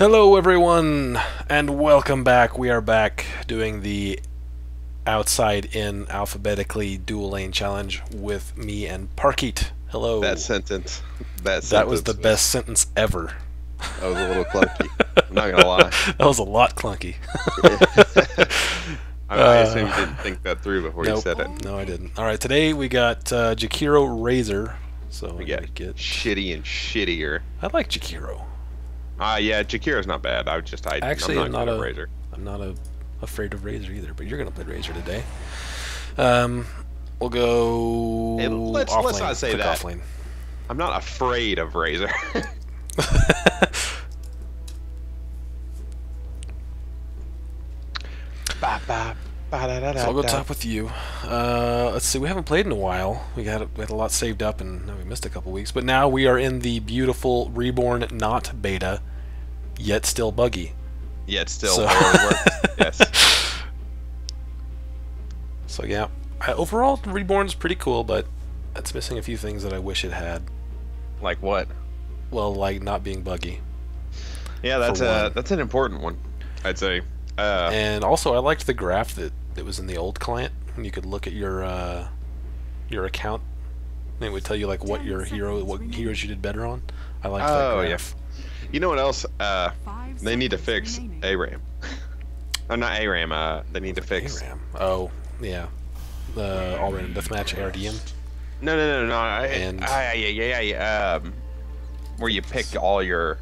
Hello, everyone, and welcome back. We are back doing the outside in alphabetically dual lane challenge with me and Parkeet. Hello. That sentence. That, sentence. that was the best sentence ever. That was a little clunky. I'm not gonna lie. that was a lot clunky. I, I assume you didn't think that through before nope. you said it. No, I didn't. All right, today we got uh, Jakiro Razor. So We got get. shitty and shittier. I like Jakiro. Ah, yeah, Jakiro's not bad. I just I Actually, I'm I'm not, a Razor. I'm not a, afraid of Razor either, but you're gonna play Razor today. Um, we'll go. Hey, let's- off let's lane, not say quick that. Off lane. I'm not afraid of Razor. Ba, ba, ba, da, da, So I'll go da. top with you. Uh, let's see, we haven't played in a while. We got we had a lot saved up, and we missed a couple weeks. But now we are in the beautiful reborn, not beta, yet still buggy. It's still So-. Yes. So yeah, I, overall, Reborn's pretty cool, but it's missing a few things that I wish it had. Like what? Well, like not being buggy, Yeah, that's a one. that's an important one. I'd say. Uh, and also I liked the graph that that was in the old client when you could look at your uh, your account. And it would tell you like what your hero, what heroes you did better on. I liked that Oh, yeah. graph. You know what else? Uh, they need to fix remaining. ARAM. oh, not ARAM. Uh, they need to fix. ARAM. Oh, yeah. The all random deathmatch RDM. No, no, no, no. I, And- I, yeah, yeah, yeah. Um, where you pick all your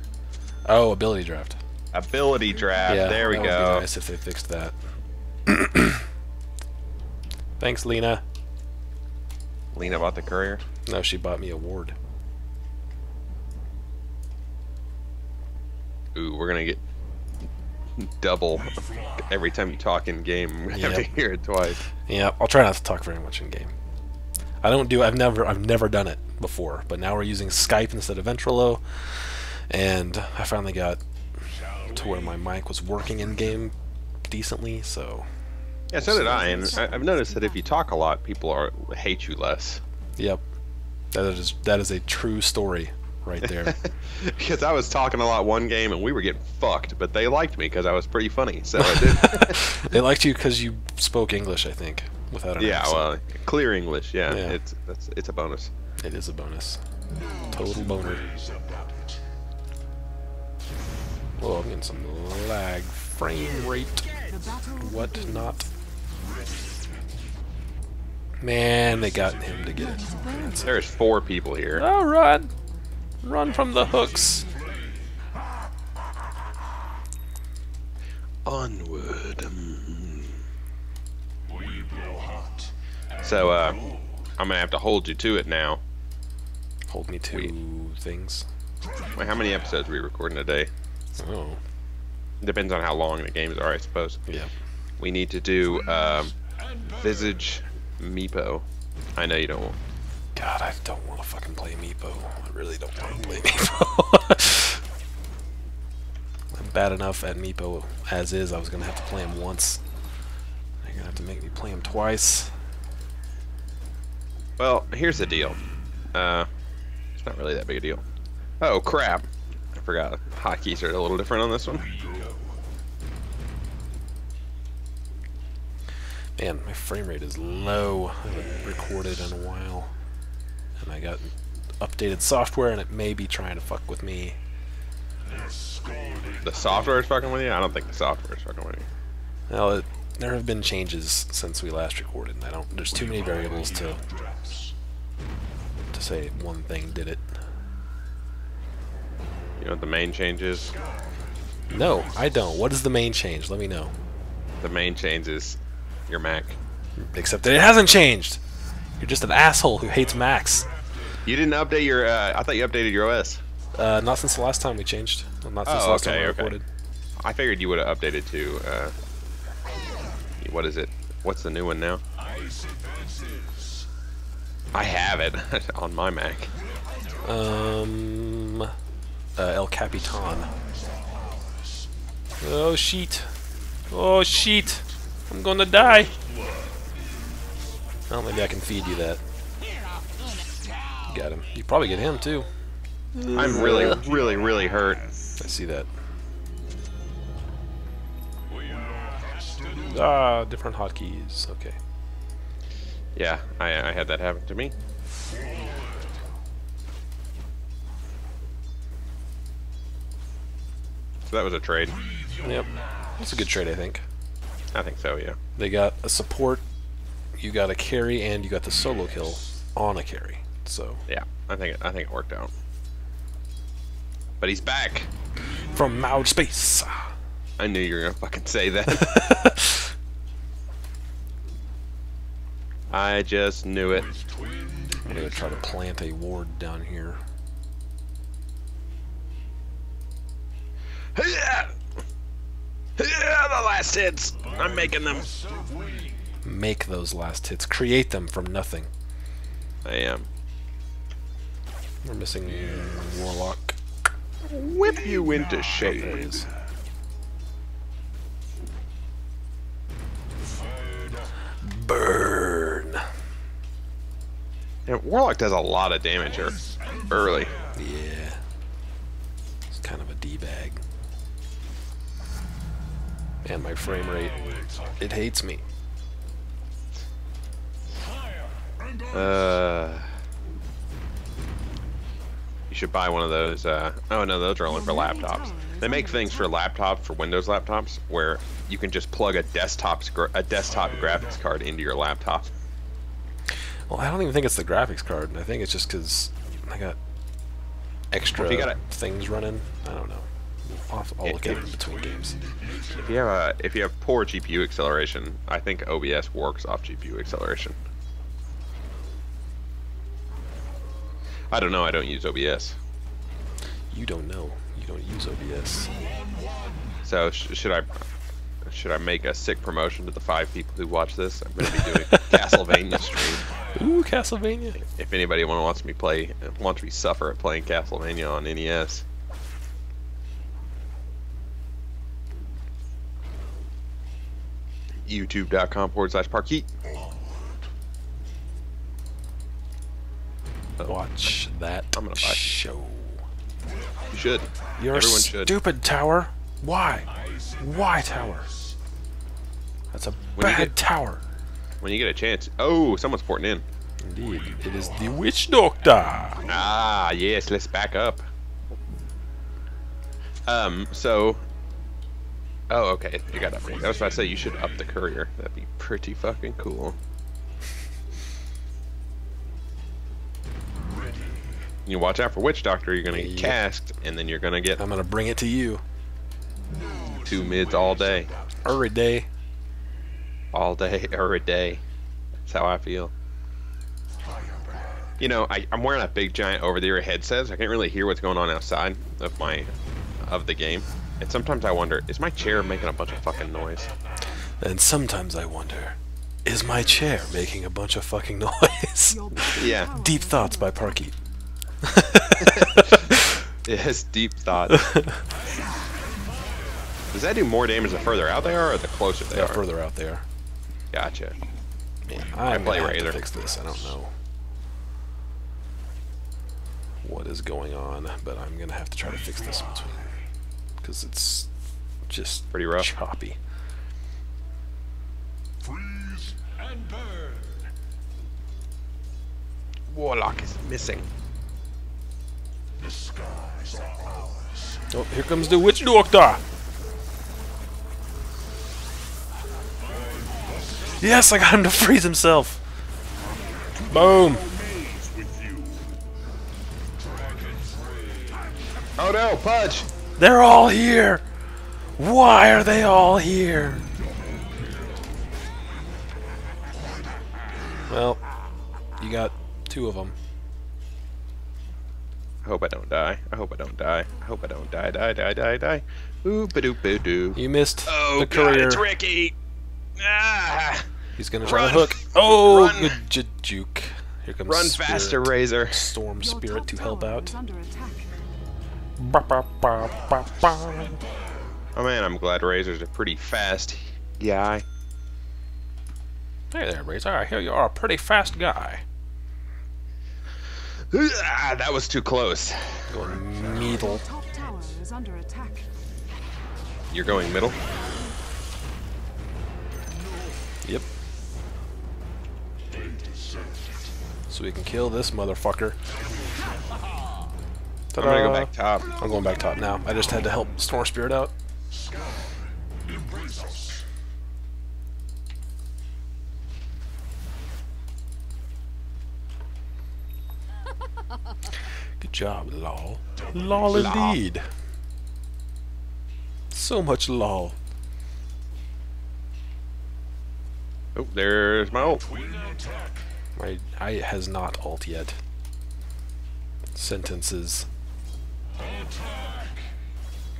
Oh, ability draft. ability draft. yeah, there we that would go. Be nice if they fixed that. Thanks, Lina. Lina bought the courier. No, she bought me a ward. Ooh, we're gonna get double every time you talk in game. I'm gonna have to Yep. hear it twice. Yeah, I'll try not to talk very much in game. I don't do. I've never. I've never done it before. But now we're using Skype instead of Ventrilo, and I finally got to where my mic was working in game decently. So, Yeah, so did I, and I, I've noticed that if you talk a lot, people are hate you less. yep, that is that is a true story right there. because I was talking a lot one game and we were getting fucked, but they liked me because I was pretty funny. So I did. they liked you because you spoke English, I think, without an yeah, accent. well, clear English. Yeah, Yeah. it's that's it's a bonus. it is a bonus. Total boner. Whoa, I'm getting some lag, frame rate, what not. Man, they got him to get it. There's four people here. Oh, run! Run from the hooks. Onward. mm. So uh, I'm gonna have to hold you to it now. Hold me to things. Wait, how many episodes are we recording today? Oh, Depends on how long the games are, I suppose. yeah. We need to do um, Visage Meepo. I know you don't. want- God, I don't want to fucking play Meepo. I really don't want to play Meepo. I'm bad enough at Meepo as is. I was gonna have to play him once. You're gonna have to make me play him twice. Well, here's the deal. Uh, it's not really that big a deal. Oh crap! I forgot. Hotkeys are a little different on this one. Man, my frame rate is low. I haven't recorded in a while. And I got updated software and it may be trying to fuck with me. The software is fucking with you. I don't think the software is fucking with you. Well, it, there have been changes since we last recorded. and I don't. There's too many variables to to say one thing did it. You know what the main change is? No, I don't. What is the main change? Let me know. The main change is your Mac. Except that it hasn't changed. You're just an asshole who hates Macs. You didn't update your. Uh, I thought you updated your OS. Uh, not since the last time we changed. Well, not since Oh, the last okay, time we okay. recorded. I figured you would have updated to. Uh, what is it? What's the new one now? I have it on my Mac. Um, uh, El Capitan. Oh sheet! Oh sheet! I'm gonna die. Well, maybe I can feed you that. Got him. You probably get him, too. I'm really, really, really hurt. I see that. Ah, different hotkeys. Okay. Yeah, I, I had that happen to me. So that was a trade. Yep. That's a good trade, I think. I think so, yeah. They got a support you got a carry, and you got the solo kill on a carry. So Yeah, I think it, I think it worked out. But he's back. from outer space. I knew you were gonna fucking say that. I just knew it. I'm gonna try to plant a ward down here. Yeah, the last hits. I'm making them. Make those last hits. Create them from nothing. I am. We're missing Warlock. Whip you into There it shape. Burn. Yeah, Warlock does a lot of damage here early. Yeah. It's kind of a D-bag. And my frame rate, it hates me. Uh, you should buy one of those. Uh, oh no, those are only for laptops. They make things for laptops, for Windows laptops, where you can just plug a desktop a desktop graphics card into your laptop. Well, I don't even think it's the graphics card. I think it's just because I got extra Well, you got it- things running. I don't know. I'll, I'll look at it- it between games. If you have a if you have poor GPU acceleration, I think OBS works off GPU acceleration. I don't know. I don't use OBS. You don't know. You don't use OBS. So sh- should I should I make a sick promotion to the five people who watch this? I'm going to be doing Castlevania stream. Ooh, Castlevania. If anybody want wants me play wants me suffer at playing Castlevania on NES. YouTube.com forward slash parkeet. Watch that I'm gonna buy- show. You should. You're Everyone should. stupid, Tower. Why? Why, Tower? That's a When bad get- tower. When you get a chance. Oh, someone's porting in. Indeed. It is the Witch Doctor. Ah, yes, let's back up. Um, so. Oh, okay, you got upgrade. I was about to say you should up the courier. That'd be pretty fucking cool. You watch out for Witch Doctor, you're gonna get Yep. cast, and then you're gonna get I'm gonna bring it to you. two mids all day. Every day. All day, every day. That's how I feel. You know, I, I'm wearing a big giant over-the-ear headset, so I can't really hear what's going on outside of my of the game. And sometimes I wonder, is my chair making a bunch of fucking noise? And sometimes I wonder, is my chair making a bunch of fucking noise? Yeah. Deep Thoughts by Parky. Yes, deep thought. Does that do more damage the further out they are, or the closer they They're further out there. Gotcha. Man, I'm play gonna have to Razor. fix this. I don't know what is going on, but I'm gonna have to try to fix this in between because it's just Pretty rough. choppy. Freeze and burn. Warlock is missing. The skies are ours. Oh, here comes the Witch Doctor. Yes, I got him to freeze himself. Boom. Remains with you. Dragon's Rage. Oh no, Pudge! They're all here. Why are they all here? Well, you got two of them. I hope I don't die. I hope I don't die. I hope I don't die, die, die, die, die. Ooh, ba doo ba doo. You missed Oh the god, courier. it's Riki! Ah! He's gonna try Run. to hook. Oh, Run. good j- juke. Here comes Run Spirit. faster, Razor. Storm Your Spirit to help out. is under attack. Ba, ba, ba, ba, ba. Oh man, I'm glad Razor's a pretty fast guy. Hey there, Razor. I hear you are a pretty fast guy. Ah, that was too close. Going middle. Top tower is under attack. You're going middle? Yep. So we can kill this motherfucker. I'm gonna go back top. I'm going back top now. I just had to help Storm Spirit out. Good job, lol. Lol indeed. So much lol. Oh, there's my ult. My I has not ult yet. Sentences.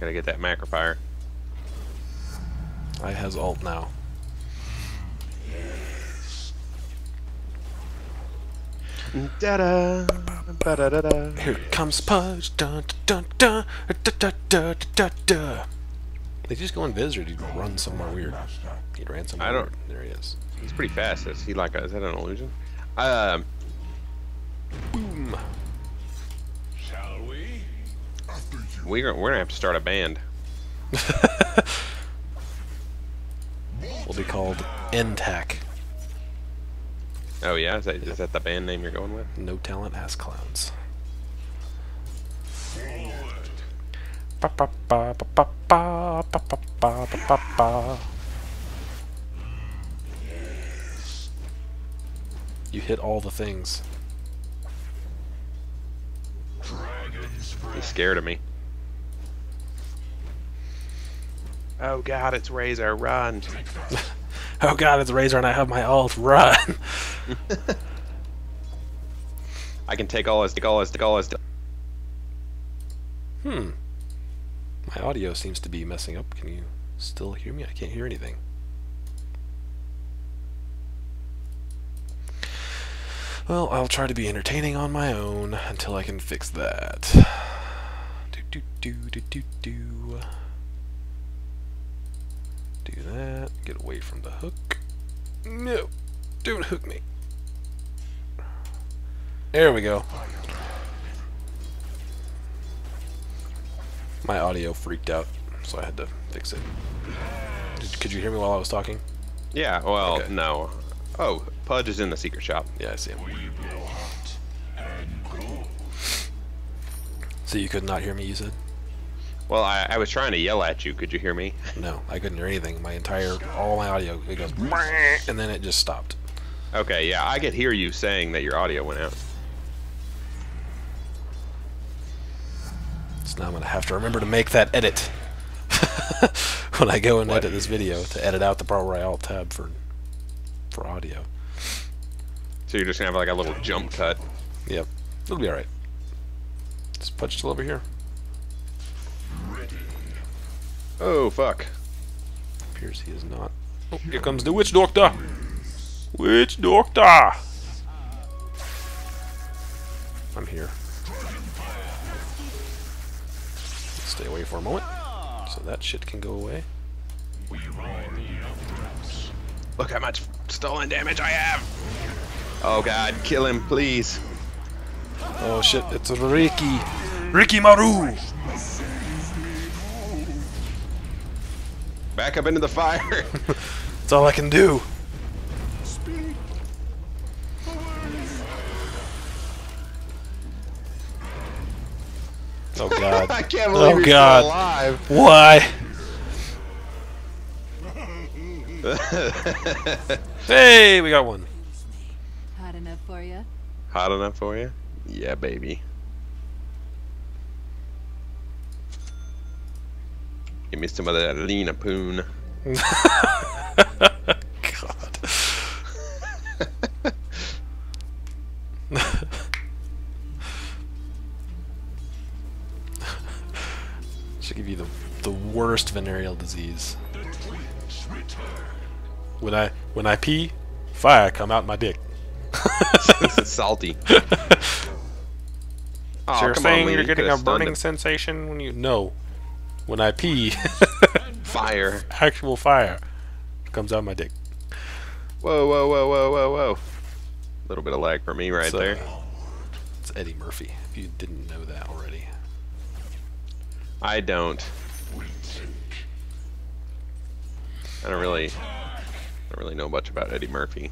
Gotta get that Macropyre. I has ult now. Da-da. Ba-da-da-da. Here comes Pudge. Dun dun dun dun dun dun dun dun. They just go invis or did he run somewhere weird? He ran somewhere I don't- weird. There he is. He's pretty fast. Is he like a, is that an illusion? Um, Boom. Shall we? After you. we're we're gonna have to start a band. Will be called NTAC. Oh yeah, is that, yeah. Is that the band name you're going with? No Talent as Clowns. You hit all the things. He's scared of me. Oh god, it's Razor, run! Oh god, it's Razor and I have my ult. Run! I can take all his, take all his, take all his. Hmm. My audio seems to be messing up. Can you still hear me? I can't hear anything. Well, I'll try to be entertaining on my own until I can fix that. Do do do do do do. Do that. Get away from the hook. No! Don't hook me. There we go. My audio freaked out, so I had to fix it. Did, could you hear me while I was talking? Yeah, well, Okay. no. Oh, Pudge is in the secret shop. Yeah, I see him. We will hunt and go. So you could not hear me, you said? Well, I, I was trying to yell at you. Could you hear me? No, I couldn't hear anything. My entire, all my audio, it goes, and then it just stopped. Okay, yeah, I could hear you saying that your audio went out. So now I'm going to have to remember to make that edit when I go and edit this video to edit out the part where I alt tab for for audio. So you're just gonna have like a little jump cut. Yep, it'll be all right. Is Pudge still over here? Oh fuck! Appears he is not. Oh, here comes the witch doctor. Witch doctor. I'm here. Stay away for a moment, so that shit can go away. We ride the outlaws. Look how much stolen damage I have. Oh god, kill him, please. Oh shit! It's Riki. Riki Maru. Back up into the fire. That's all I can do. Speak. Oh god. I can't believe Oh, you're God. still alive. Why? Hey, we got one. Hot enough for you? Hot enough for you? Yeah, baby. Give me some of that Lina Poon. God. Should give you the the worst venereal disease. The twins return. When I when I pee, fire come out my dick. this is salty. so Oh, you're saying on, you're getting a burning sensation when you no. When I pee, Fire. actual fire comes out my dick. Whoa, whoa, whoa, whoa, whoa, whoa. A little bit of lag for me right So- there. It's Eddie Murphy. If you didn't know that already. I don't. I don't really. don't really know much about Eddie Murphy.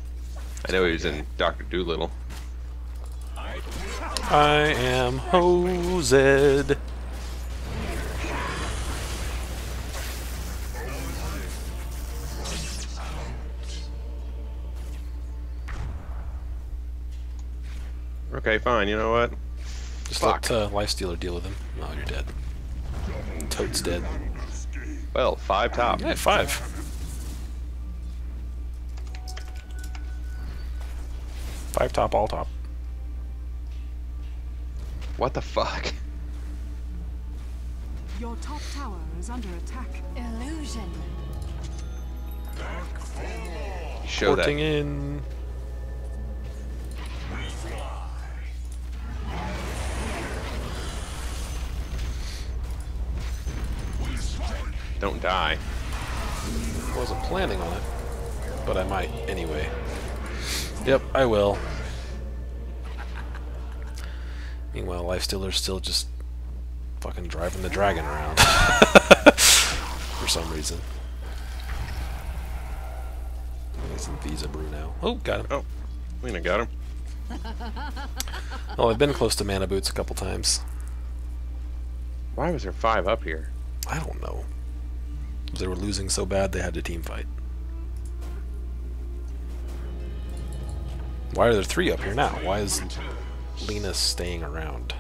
I know he was in Doctor Dolittle. I am hosed. Okay, fine. You know what? Just Fuck. let uh, Lifestealer deal with him. Oh, you're dead. Toad's dead. Well, five top. Yeah, five. Five top, all top. What the fuck? Your top tower is under attack. Illusion. Show that. Porting in. Don't die. I Wasn't planning on it, but I might anyway. Yep, I will. Meanwhile, Lifestealer's still just fucking driving the dragon around. For some reason. He's in Visa Brew now. Oh, got him. Oh, Lina got him. Oh, I've been close to mana boots a couple times. Why was there five up here? I don't know. They were losing so bad they had to team fight. Why are there three up here now? Why is Lina staying around?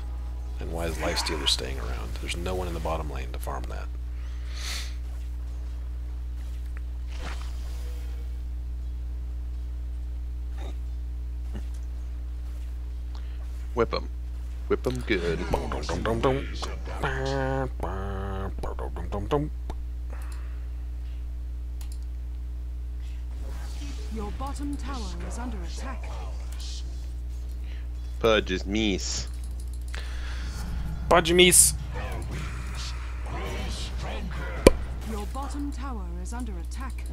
And why is Lifestealer staying around? There's no one in the bottom lane to farm that. Whip him. Whip him good. Your bottom tower is under attack. Pudge is meese. Bajamis! Your bottom tower is under attack.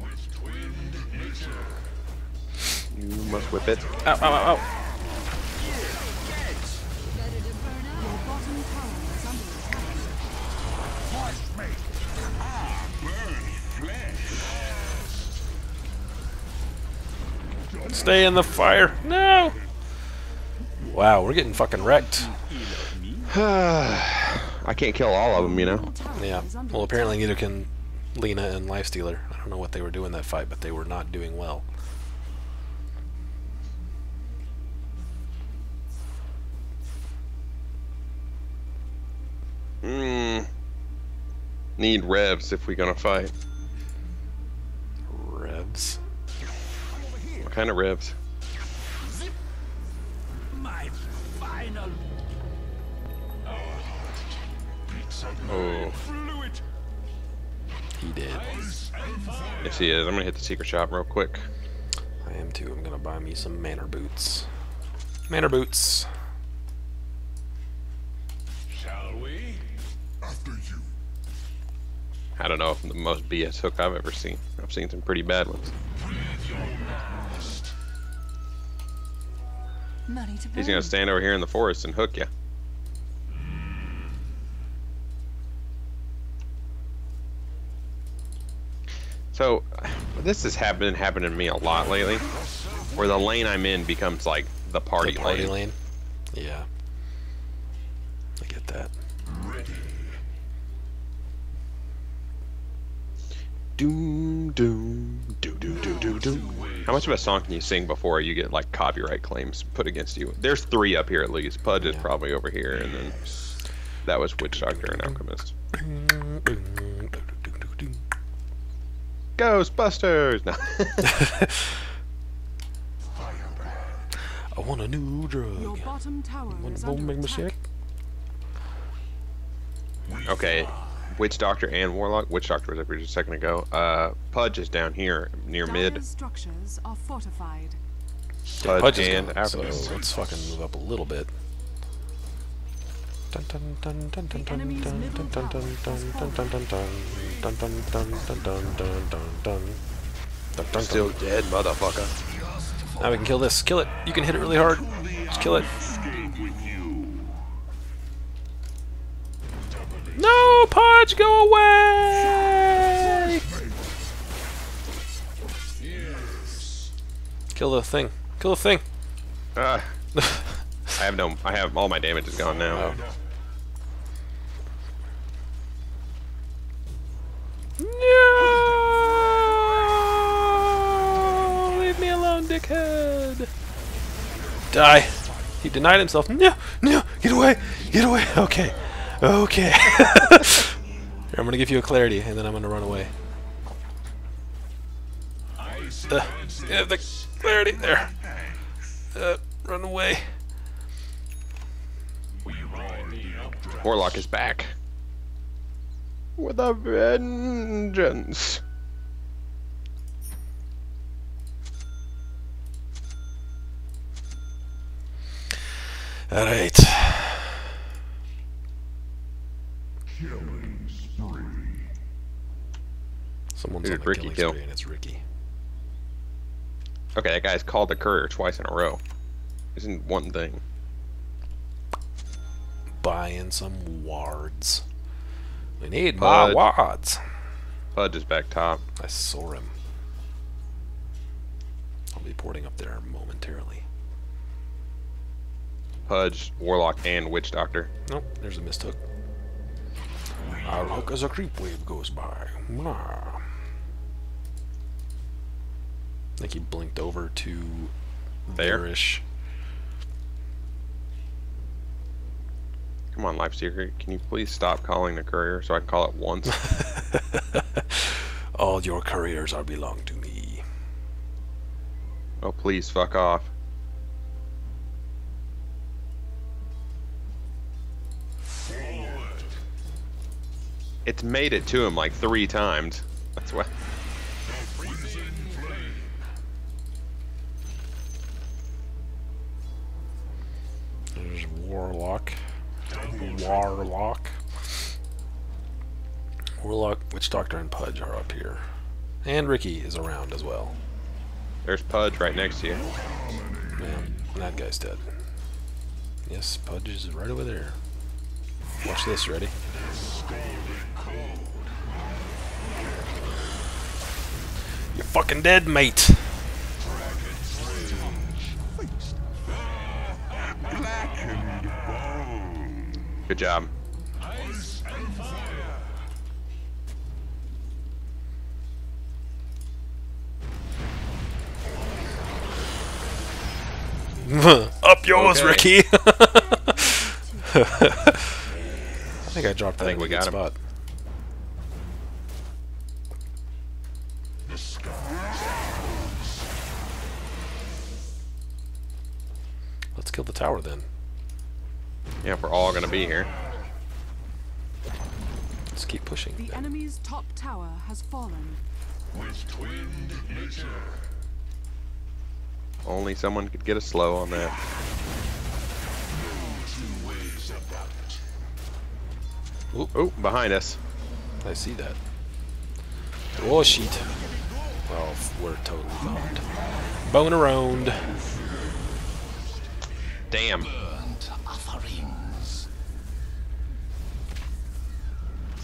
You must whip it. Ow, ow, ow, ow. Stay in the fire! No! Wow, we're getting fucking wrecked. I can't kill all of them, you know. Yeah. Well, apparently neither can Lina and Lifestealer. I don't know what they were doing that fight, but they were not doing well. Mm. Need revs if we're gonna fight. Revs. What kind of revs? My final Oh, fluid. He did. yes he is. I'm gonna hit the secret shop real quick. I am too. I'm gonna buy me some mana boots. Mana boots. I don't know if the most BS hook I've ever seen. I've seen some pretty bad ones. Money to. He's gonna stand over here in the forest and hook you. So, this has happened happened to me a lot lately, where the lane I'm in becomes like the party, the party lane. lane. Yeah. I get that. Doom. How much of a song can you sing before you get like copyright claims put against you? There's three up here at least. Pudge is probably over here, and then that was Witch Doctor and Alchemist. Ghostbusters! No. I want a new drug. Your drug. bottom tower Want is to under make attack. okay, Witch Doctor and Warlock. Witch Doctor was up here just a second ago. Uh, Pudge is down here near mid. structures are fortified. Pudge, Pudge and gone, so let's fucking move up a little bit. Still dead, motherfucker. Now we can kill this. Kill it. You can hit it really hard. Just kill it. No, Pudge, go away! Kill the thing. Kill the thing. Ah. I have no. I have all my damage is gone now. Oh. No! Leave me alone, dickhead! Die! He denied himself. No! No! Get away! Get away! Okay. Okay. Here, I'm gonna give you a clarity, and then I'm gonna run away. Uh, yeah, the clarity there. Uh, run away. Warlock is back. With a vengeance. All right. Killing spree. Someone's Who on did the Riki kill? spree, and it's Riki. Okay, that guy's called the courier twice in a row. Isn't one thing. Buying some wards. We need more wards. Pudge is back top. I saw him. I'll be porting up there momentarily. Pudge, Warlock, and Witch Doctor. Nope, there's a mistook. I'll hook as a creep wave goes by. Mwah. I think he blinked over to There? there-ish. Come on, Lifestealer. Can you please stop calling the courier so I can call it once? All your careers are belong to me. oh, please, fuck off. It's made it to him like three times. That's why. Warlock. Warlock. Warlock, Witch Doctor, and Pudge are up here. And Riki is around as well. There's Pudge right next to you. Man, that guy's dead. Yes, Pudge is right over there. Watch this, ready? You're fucking dead, mate! Good job. Up yours, Okay. Riki! I think I dropped that I think in we got him. spot. Sky. Let's kill the tower then. Yeah, we're all gonna be here. Let's keep pushing. The enemy's top tower has fallen. With twinned nature. Only someone could get a slow on that. Two ways about it. Oop, Oh, behind us. I see that. Oh, shit. Oh, f- we're totally boned. Bone around. Damn.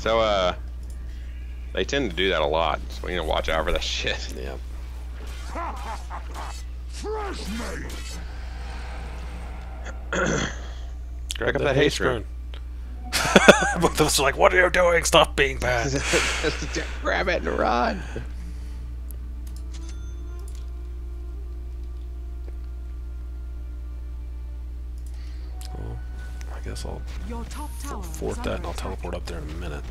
So, uh, they tend to do that a lot, so we need to watch out for that shit. Yeah. Fresh made. Grab up that haste rune. Both of us are like, what are you doing? Stop being bad. Grab it and run. I guess I'll Your top tower fort that and I'll teleport up there in a minute.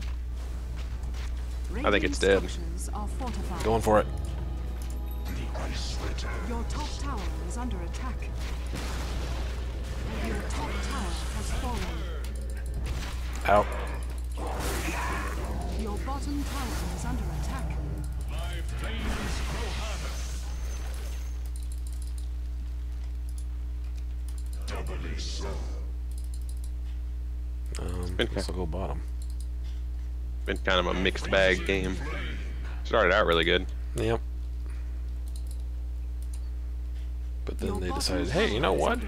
I think it's dead. Radiant structures are fortified. Going for it. The ice return. Your top tower is under attack. Your top tower has fallen. Out. Your bottom tower is under attack. Doubly so. Um, been guess I'll go bottom. Been kind of a mixed bag game. Started out really good. Yep. But then they decided, hey, you know what?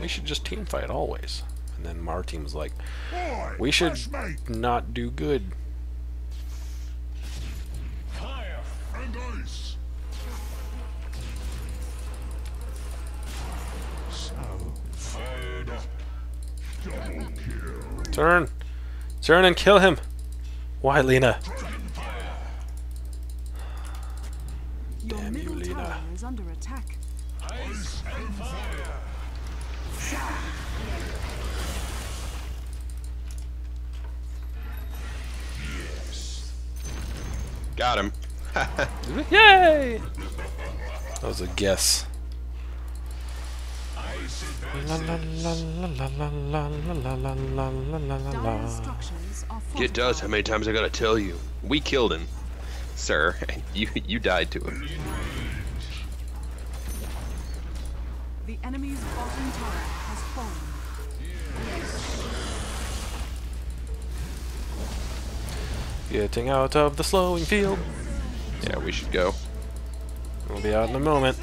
We should just team fight always. And then our team was like, we should not do good. So, up. Double. Turn. Turn and kill him. Why, Lina? Damn you, middle Lina. tower is under attack. Ice and fire. Got him. Yay! That was a guess. It does. How many times I gotta tell you? We killed him, sir. You you died to him. The enemy's bottom tower has fallen. Getting out of the slowing field. Yeah, we should go. We'll be out in a moment.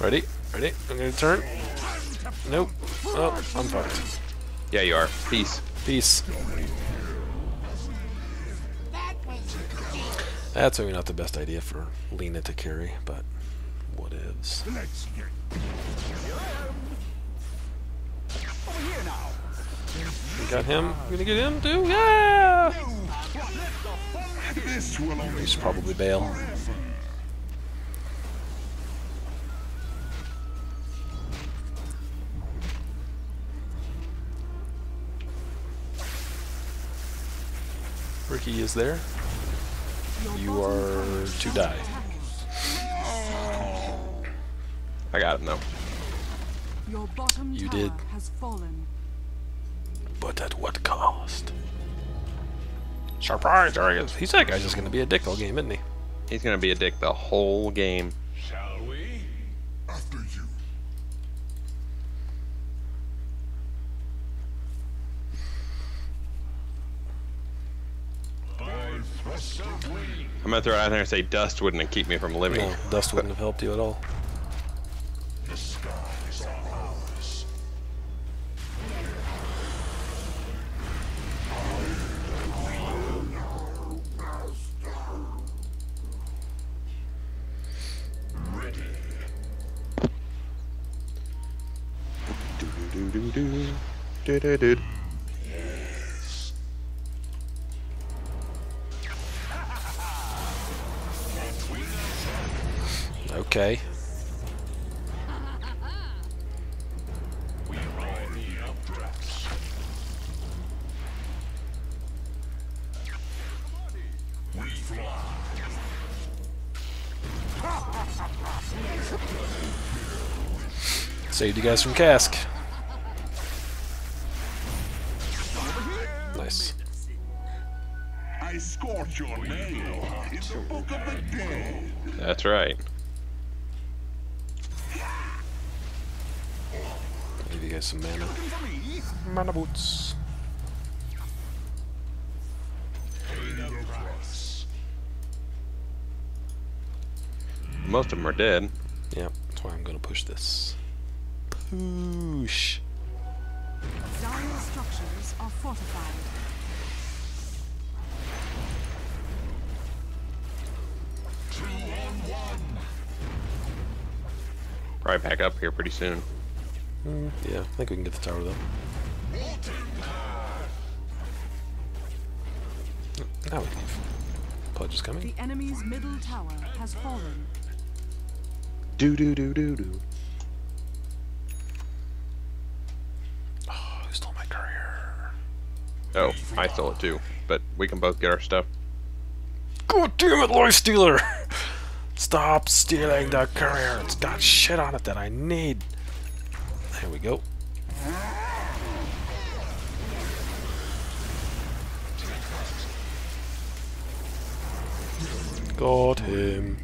Ready? Ready? I'm gonna turn. Nope. Oh, I'm fucked. Yeah, you are. Peace. Peace. That's maybe not the best idea for Lina to carry, but what ifs. We got him. We're gonna get him too? Yeah! this will only We should probably bail. Riki is there. You are to die. I got him though. Your bottom You tower did. has fallen. But at what cost? Surprise! There he is. He's that guy's just gonna be a dick all game, isn't he? He's gonna be a dick the whole game. Shall we? After you. I thrust away. I'm gonna throw it out there and say dust wouldn't keep me from living. No, dust wouldn't have helped you at all. The skies. Do do do do do do. Okay. Saved you guys from cask. Nice. I scorch your name in the book of the dead. That's right. Some er mana. Mana boots. Most of them are dead. Yep, that's why I'm gonna push this. Push. Dire structures are fortified. Probably back up here pretty soon. Mm, yeah, I think we can get the tower though. Now we leave. Pudge is coming. The enemy's middle tower has fallen. Do do do do do. Oh, who stole my courier? Oh, I stole it too. But we can both get our stuff. God damn it, Life Stealer! Stop stealing the courier. It's got shit on it that I need. There we go. Got him.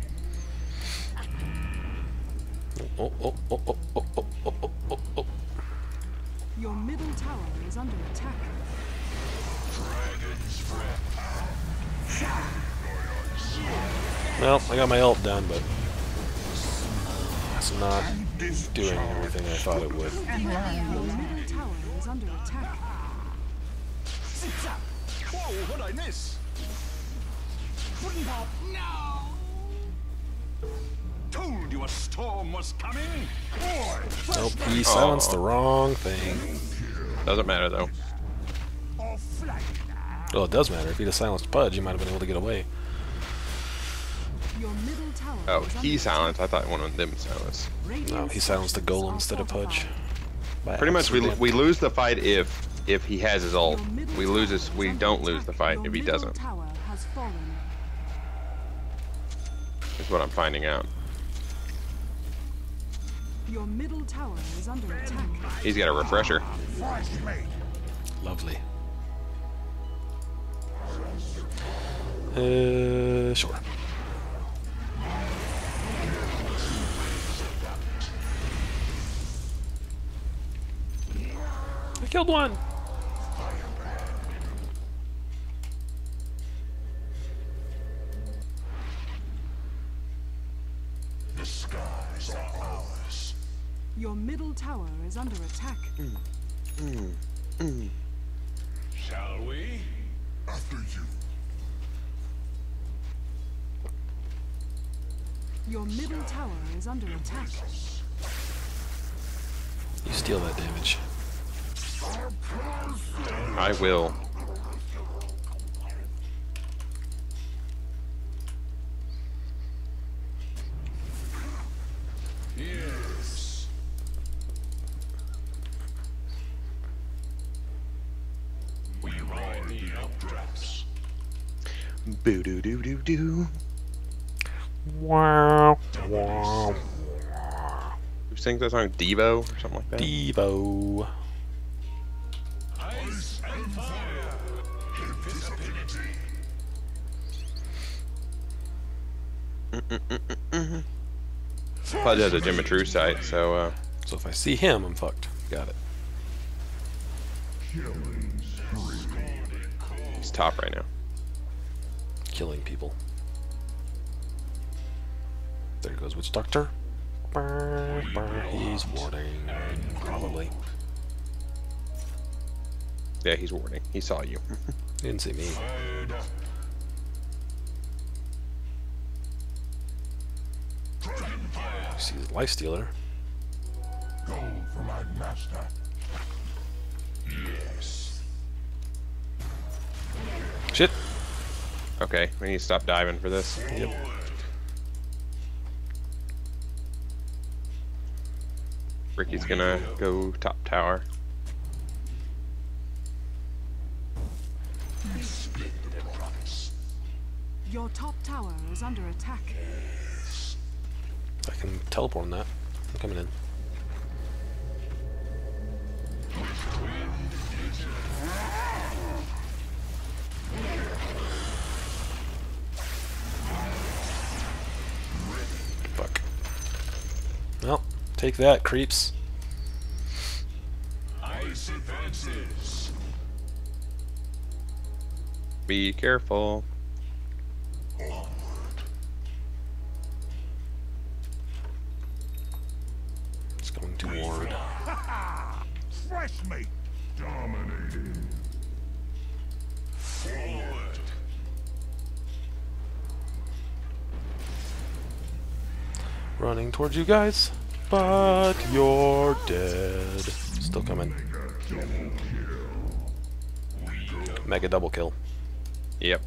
Oh, oh, oh, oh, oh, oh, oh, oh, oh, oh, oh. Your middle tower is under attack. Well, I got my ult done, but it's not doing everything I thought it would. Your middle tower is under attack. Whoa, what'd I miss? Told you a storm was coming. Boy, Nope, he silenced the wrong thing. Doesn't matter though. Well, it does matter. If he'd have silenced Pudge, he might have been able to get away. Your middle tower Oh, is he silenced. I thought one of them silenced. No, he silenced the golem instead of Pudge. By Pretty much, we, we lose the fight if if he has his ult. We lose his. is We don't lose the fight if he doesn't. tower has fallen. Is what I'm finding out. Your middle tower is under attack. He's got a refresher. Lovely. Uh, sure. I killed one. The skies are ours. Your middle tower is under attack. Shall we? After you. Your middle tower is under attack. You steal that damage. I will. Yes. We ride the updrafts. Boo doo doo doo doo. Wow. Wow. Who sings that song? Devo or something like that? Devo. Ice and fire. Invisibility. Pudge has a gem of True Sight, so uh, So if I see him, I'm fucked. Got it. he's top right now. Killing people. There goes Witch Doctor. Brr, He's warding. Probably. Yeah, he's warding. He saw you. He didn't see me. You see the Lifestealer. Go for my master. Yes. Shit. Okay, we need to stop diving for this. Yep. Riki's gonna go top tower. Your top tower is under attack. I can teleport on that. I'm coming in. Take that, creeps. Ice advances. Be careful. It's going to ward. Fresh meat. Dominating. Forward. Running towards you guys. But you're dead. Still coming. Mega double kill. Yep.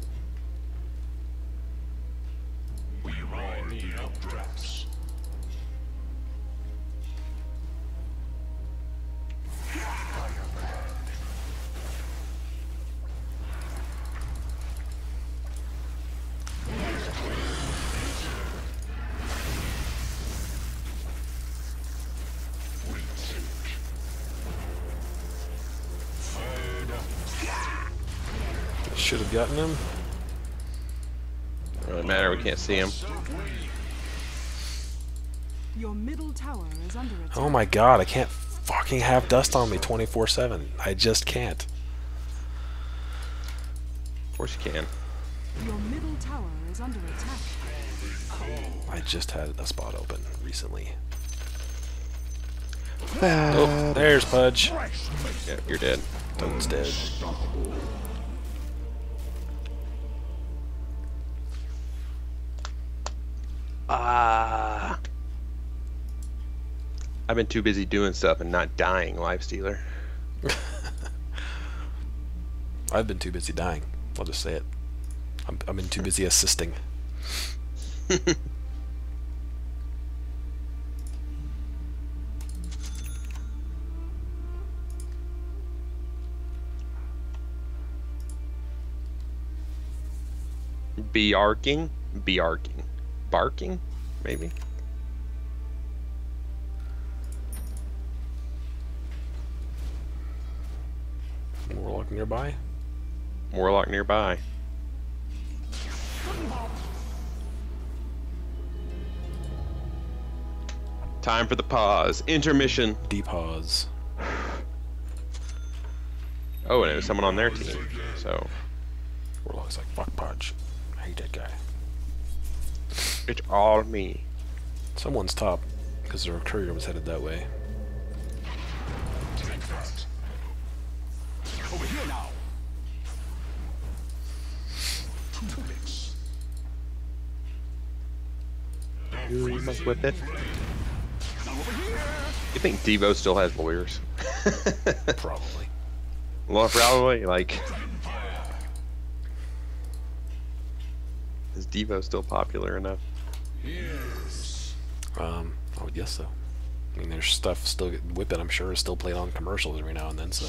Gotten him. Doesn't really matter. We can't see him. Your middle tower is under attack. Oh my god, I can't fucking have dust on me 24 7. I just can't. Of course you can. Your middle tower is under attack. I just had a spot open recently. Oh, there's Pudge. Yeah, you're dead. Toad's dead. Ah. I've been too busy doing stuff and not dying, Lifestealer. I've been too busy dying. I'll just say it. I'm, I've been too busy assisting. Be arcing, be arcing, barking, maybe. Warlock nearby. Warlock nearby. Time for the pause. Intermission. Depause. Oh, and it was someone on their team. So Warlock's like, fuck Pudge. I hate that guy. It's all me. Someone's top, because their courier was headed that way. Take that. Over here now. Two clicks. You must whip it. Now over here. You think Devo still has lawyers? Probably. well, probably. Like, is Devo still popular enough? Yes. Um, I would guess so. I mean, there's stuff still get whipping. I'm sure is still played on commercials every now and then. So,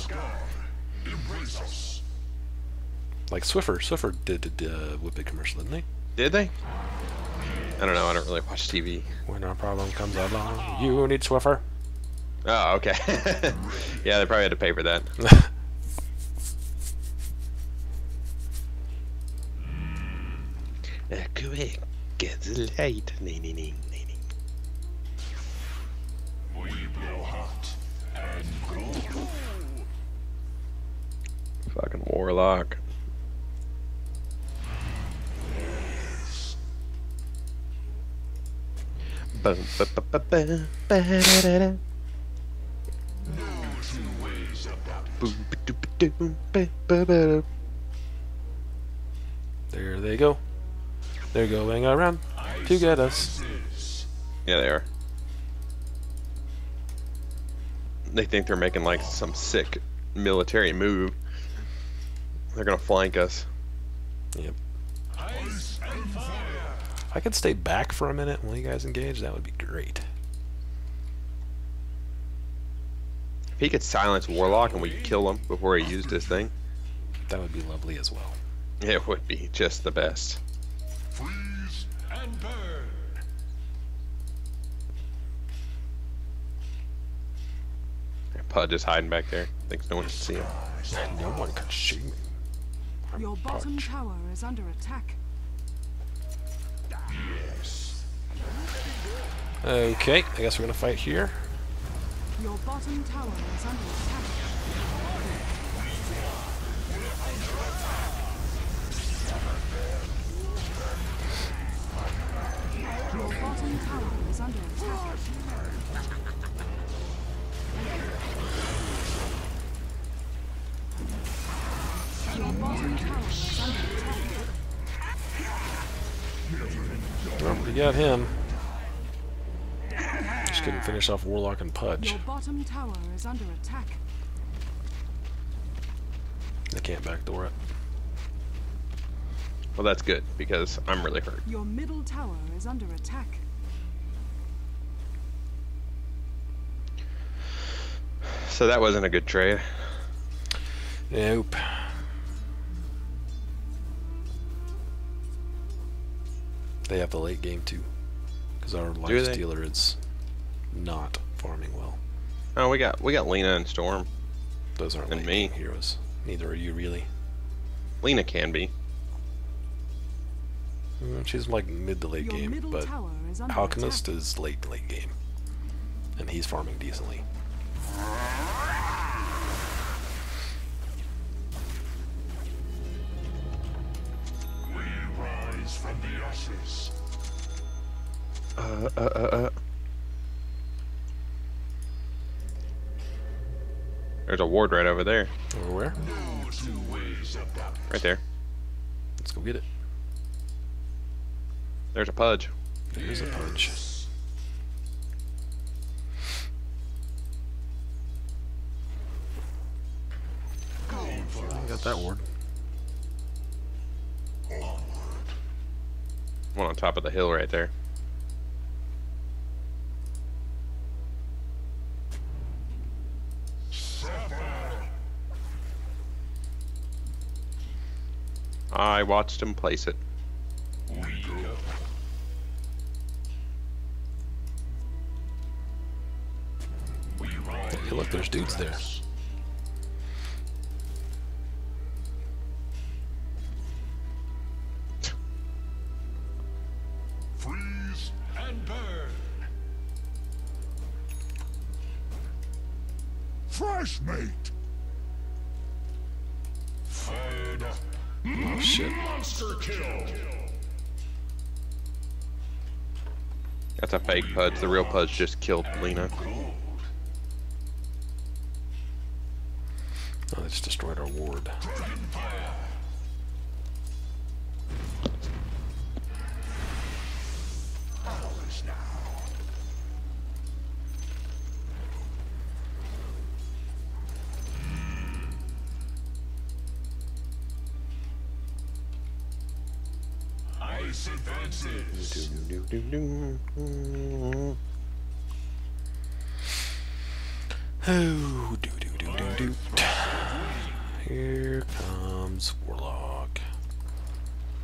like Swiffer, Swiffer did, did uh, whip it commercial, didn't they? Did they? I don't know. I don't really watch TV. When our problem comes along, you need Swiffer. Oh, okay. yeah, they probably had to pay for that. Quick, get the light. Nee, nee, nee, nee, nee. We blow hot and cold. Fucking warlock. Bum, ba, ba, ba, ba, ba, da, da, da. No two ways about it. Boom, ba, doo, ba, doo, ba, ba, ba, da. There they go. They're going around to get us. Yeah, they are. They think they're making like some sick military move. They're gonna flank us. Yep. Ice and fire. If I could stay back for a minute while you guys engage, that would be great. If he could silence Warlock and we could kill him before he used his thing, That would be lovely as well. it would be just the best. Freeze and burn. Pudge is hiding back there. Thinks no one can see him. No one can see me. I'm Your bottom Pudge. tower is under attack. Yes. Okay, I guess we're gonna fight here. Your bottom tower is under attack. Bottom tower is under attack. Your bottom tower is under attack. Well, we got him. Just couldn't finish off Warlock and Pudge. Your bottom tower is under attack. They can't backdoor it. Well, that's good because I'm really hurt. Your middle tower is under attack. So that wasn't a good trade. Nope. They have the late game too, because our life they? stealer is not farming well. Oh, we got we got Lina and Storm. Those aren't And late me. game heroes. Neither are you really. Lina can be. Mm, she's like mid to late Your game, but tower is Alchemist attack. is late late game, and he's farming decently. Uh, uh, uh, uh. There's a ward right over there. Over where? No two ways about it. Right there. Let's go get it. There's a Pudge. There's a Pudge. got that ward. One on top of the hill right there. I watched him place it. Hey, look, there's dudes there. That's a fake Pudge. The real Pudge just killed Lina. Oh, they destroyed our ward. Oh, do do do do do. Here comes Warlock.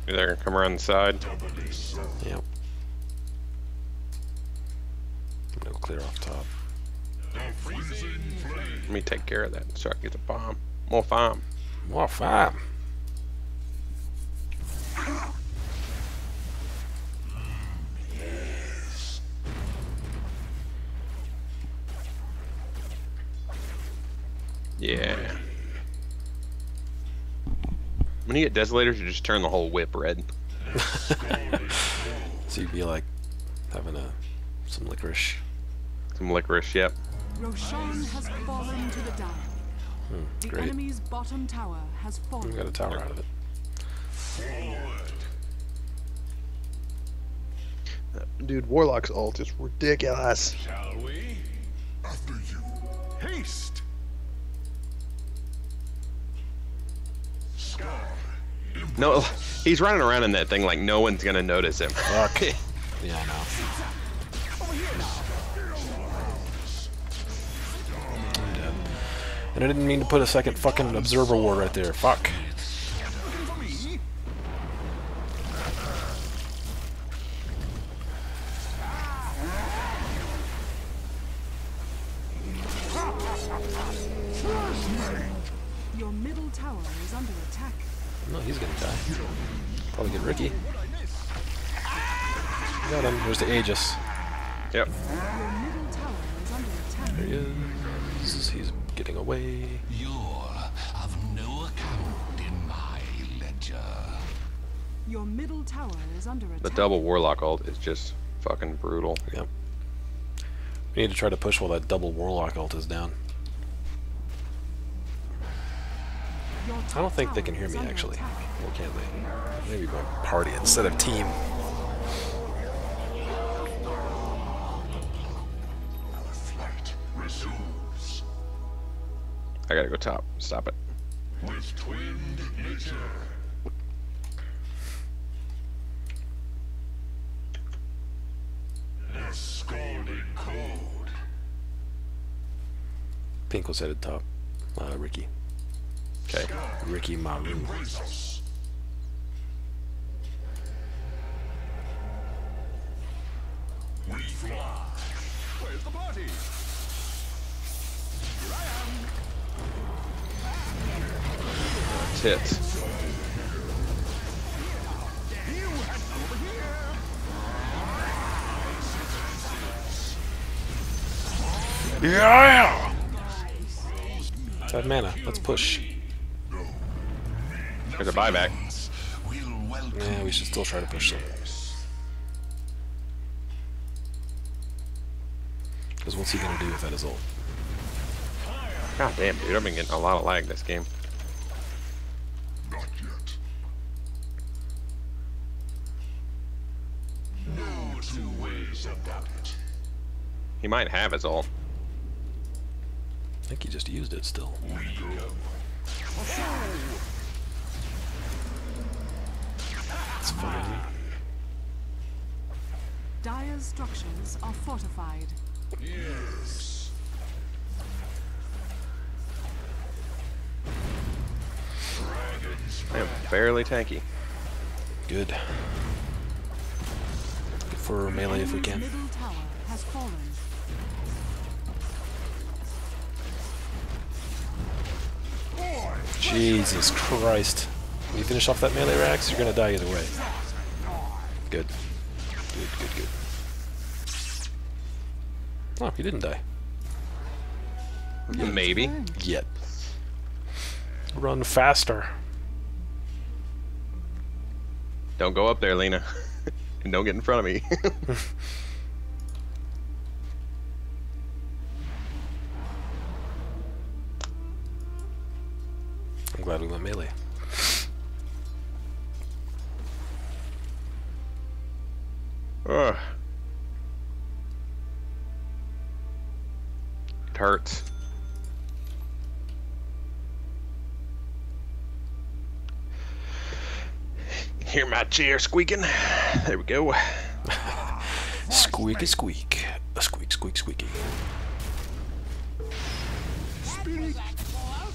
They're gonna come around the side. Yep. Go clear off top. Let me take care of that so I can get the bomb. More farm. More fine. When you get Desolators, you just turn the whole whip red. So you'd be like having a some licorice. Some licorice, yep. Roshan has fallen to the down. Hmm, the Great. enemy's bottom tower has fallen. We fallen. got a tower out of it. Dude, Warlock's ult is ridiculous. Shall we? After you. Haste. No, he's running around in that thing like no one's gonna notice him. Fuck. yeah, I know. And I didn't mean to put a second fucking observer ward right there. Fuck. There's the Aegis. Yep. Your middle tower is under attack. There he is. He's getting away. You're of no account in my ledger. Your middle tower is under attack. The double Warlock ult is just fucking brutal. Yep. We need to try to push while that double Warlock ult is down. I don't think they can hear me actually. Or can they? Maybe go party instead of team. Resumes. I gotta go top. Stop it. With twinned nature. A scalding cold. Pink was headed top. Uh, Riki. Okay. Rikimaru. We fly. Where's the party? Tits. Yeah! Five mana. Let's push. There's a buyback. We'll Yeah, we should still try to push them. Because what's he gonna do without his ult? God damn, dude. I've been getting a lot of lag this game. He might have his ult. I think he just used it still. We. It's fine. Dire's structures are fortified. Yes. I am fairly tanky. Good. Good for melee if we Enemy's can. Jesus Christ. When you finish off that melee Rax, you're gonna die either way. Good. Good, good, good. Oh, he didn't die. Maybe. Yet. Run faster. Don't go up there, Lina. and don't get in front of me. It hurts. Hear my chair squeaking? There we go. Squeaky squeak. A squeak squeak squeaky.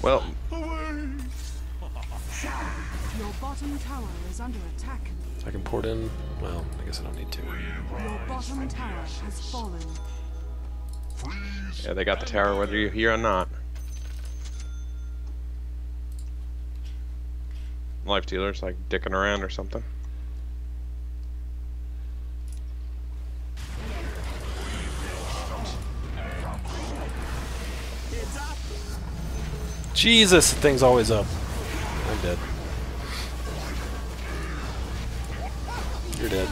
Well, Your bottom tower is under attack. I can port in. Well, I guess I don't need to. Your bottom tower has fallen. Yeah, they got the tower whether you're here or not. Life dealers like dicking around or something. Jesus, the thing's always up. I'm dead. You're dead.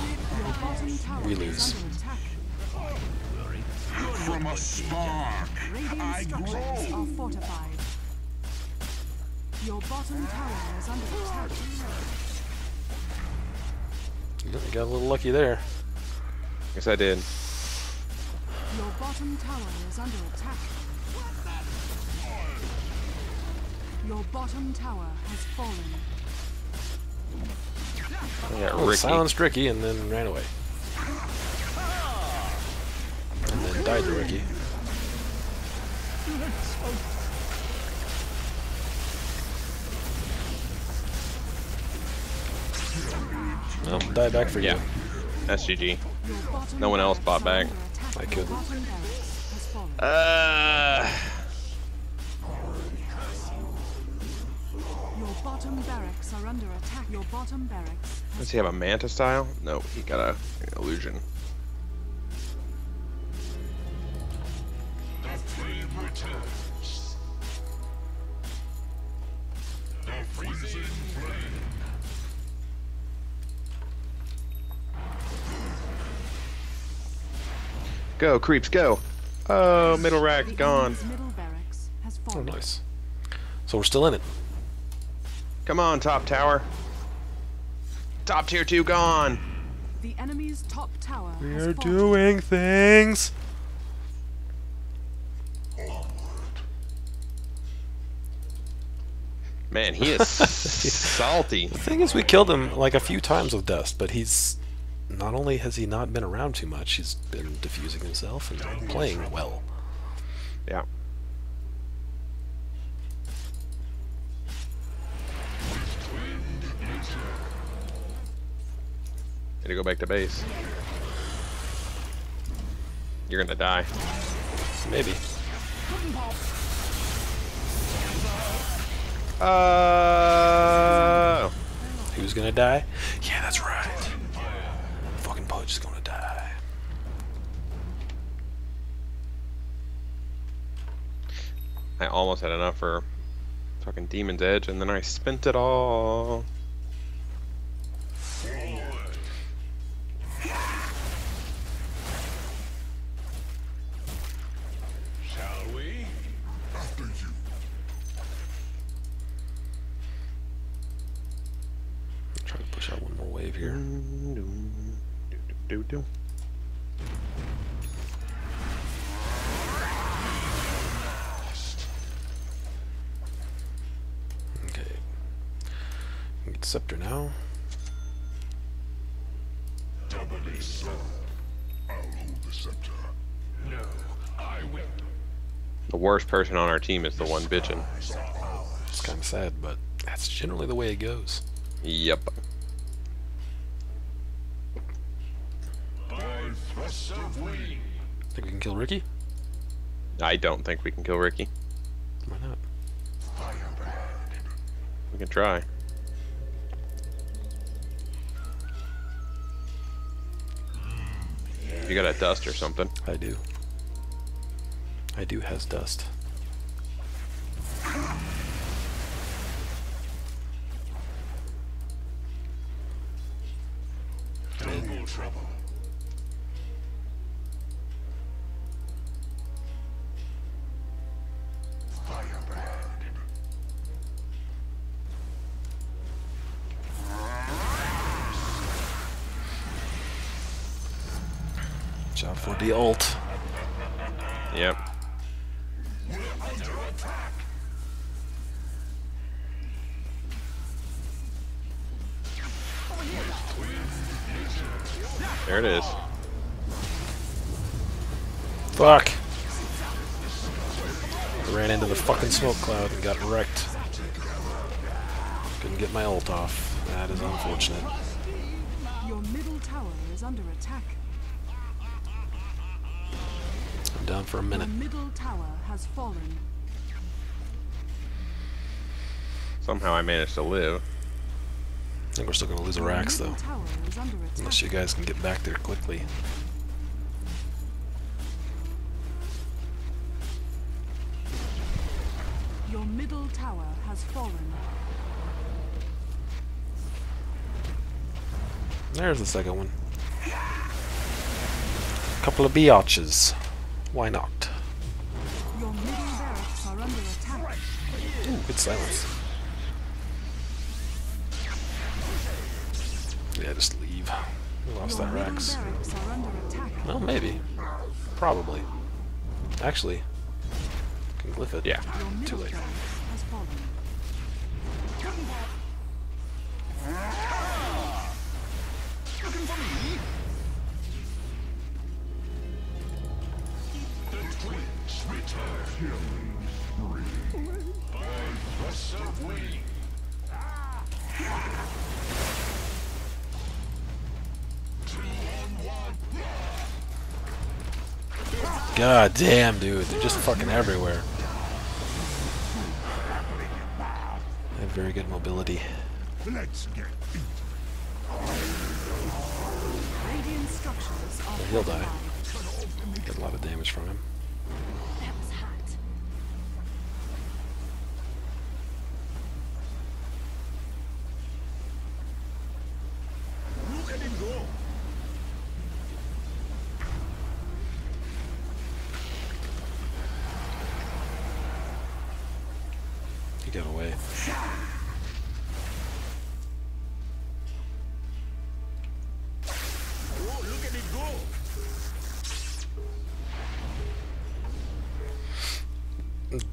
We lose. Under attack. From a spark, I grow. are fortified. Your bottom tower is under attack. You got a little lucky there. Yes, I did. Your bottom tower is under attack. Your bottom tower has fallen. I got Oh, Riki. silenced Riki and then ran away. Died to Riki. Well, die back for you. Yeah. SGG. No one else bought back. I couldn't. bottom barracks has fallen. Uh, Your bottom barracks are under attack. Your bottom barracks does he have a manta style? No, he got a an illusion. Returns. The freezing flame. Go, creeps, go! Oh, middle rack gone. enemy's middle barracks has Oh, nice. So we're still in it. Come on, top tower. Top tier two gone. The enemy's top tower has We're doing things. Man, he is salty. The thing is, we killed him like a few times with dust, but he's not only has he not been around too much, he's been diffusing himself and playing well. Yeah. Need to go back to base. You're gonna die. Maybe. Uh, Who's gonna die? Yeah, that's right. Fucking Pudge is gonna die. I almost had enough for fucking Demon's Edge, and then I spent it all. Scepter now. Doubly so. I'll hold the scepter. No, I will. The worst person on our team is the one bitching. It's kind of sad, but that's generally the way it goes. Yep. By thrust of wing. Think we can kill Riki? I don't think we can kill Riki. Why not? We can try. Got a dust or something? I do. I do has dust. There it is. Fuck! I ran into the fucking smoke cloud and got wrecked. Couldn't get my ult off. That is unfortunate. Your middle tower is under attack. I'm down for a Your minute. middle tower has fallen. Somehow I managed to live. I think we're still gonna lose a Your Rax middle though. tower is under attack. Unless you guys can get back there quickly. Your middle tower has fallen. There's the second one. A Couple of biatches. Why not? Your middle barracks are under attack. Ooh, good silence. Yeah, just leave. We lost Your that Rex. Rax. barracks are under attack. Well, maybe. Probably. Actually, can glyph it. Yeah. Your Too middle late. God damn, dude. They're just fucking everywhere. I have very good mobility. Let's get it. Radiant structures are He'll die. fortified. Get a lot of damage from him.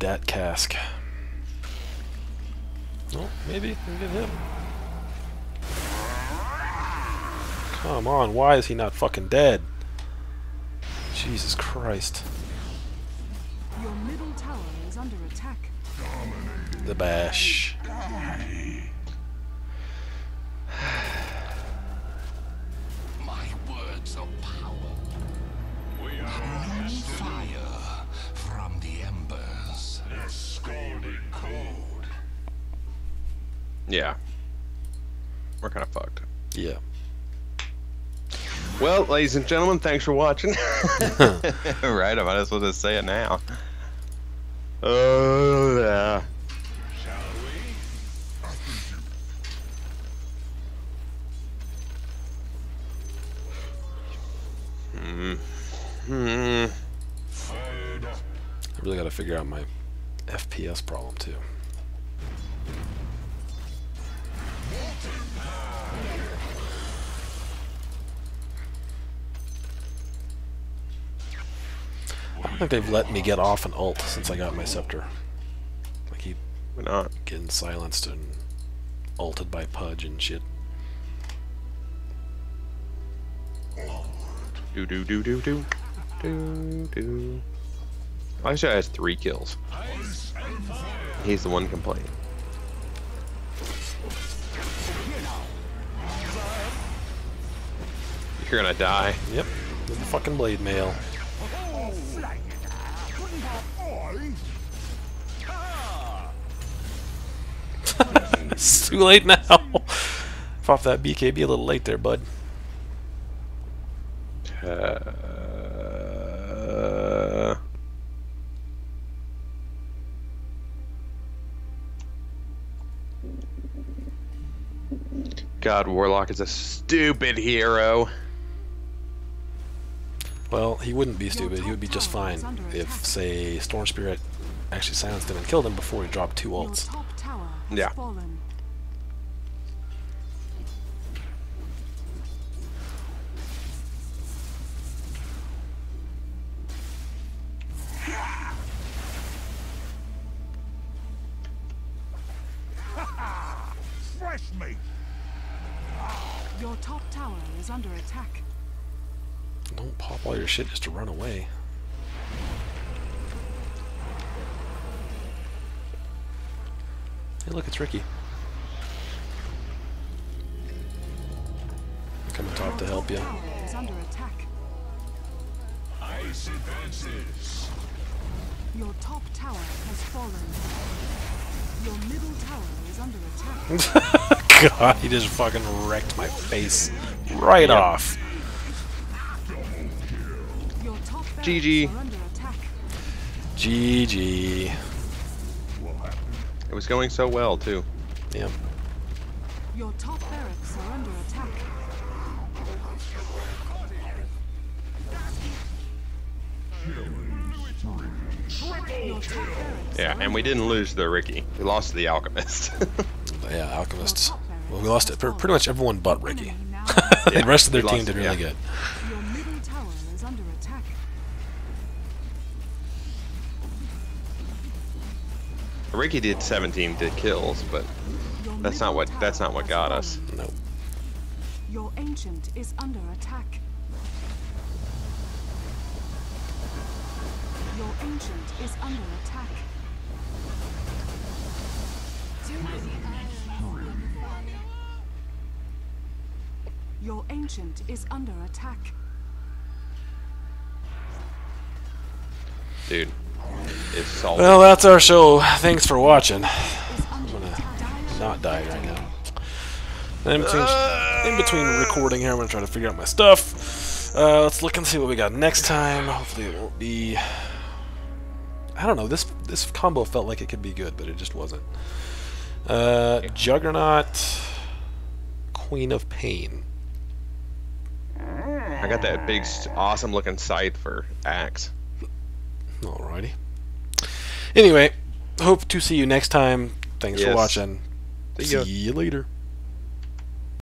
Dat cask. Oh, maybe we can get him. Come on, why is he not fucking dead? Jesus Christ. Your middle tower is under attack. The bash. Ladies and gentlemen, thanks for watching. right, I might as well just say it now. Oh, yeah. Shall we? Hmm. Fired. I really gotta figure out my FPS problem too. Don't think they've let me get off an ult since I got my scepter. I keep Why not? getting silenced and ulted by Pudge and shit. Do do do do do do do. Elijah has three kills. He's the one complaining. You're gonna die. Yep. With the fucking blade mail. it's too late now. Pop that BKB a little late there, bud. Uh, God, Warlock is a stupid hero. Well, he wouldn't be stupid. He would be just fine if, say, Storm Spirit actually silenced him and killed him before he dropped two ults. Top tower has Yeah. fallen. Fresh meat. Your top tower is under attack. Don't pop all your shit just to run away. Hey, look, it's Riki. Coming top to help you. Is under attack. Ice advances. Your top tower has fallen. Your middle tower is under attack. God, he just fucking wrecked my face right off. Your top barracks GG. are under attack. GG. It was going so well too. Yep. Your top barracks are under attack. Your top barracks Yeah, and we didn't lose the Riki. We lost the Alchemist. Yeah, Alchemists. Well, we lost it. Pretty much everyone but Riki. the rest of their team did really yeah. good. Riki did 17 to kills, but that's not what that's not what got us. fallen. Nope. Your ancient is under attack. Your ancient is under attack. Your ancient is under attack. Dude, it's solid. Well, that's our show. Thanks for watching. Is under gonna. Not die right now. In between, in between recording here, I'm gonna try to figure out my stuff. Uh, let's look and see what we got next time. Hopefully, it won't be. I don't know. This this combo felt like it could be good, but it just wasn't. Uh, Juggernaut, Queen of Pain. I got that big, awesome looking scythe for axe. Alrighty. Anyway, hope to see you next time. Thanks for watching. See. See you later.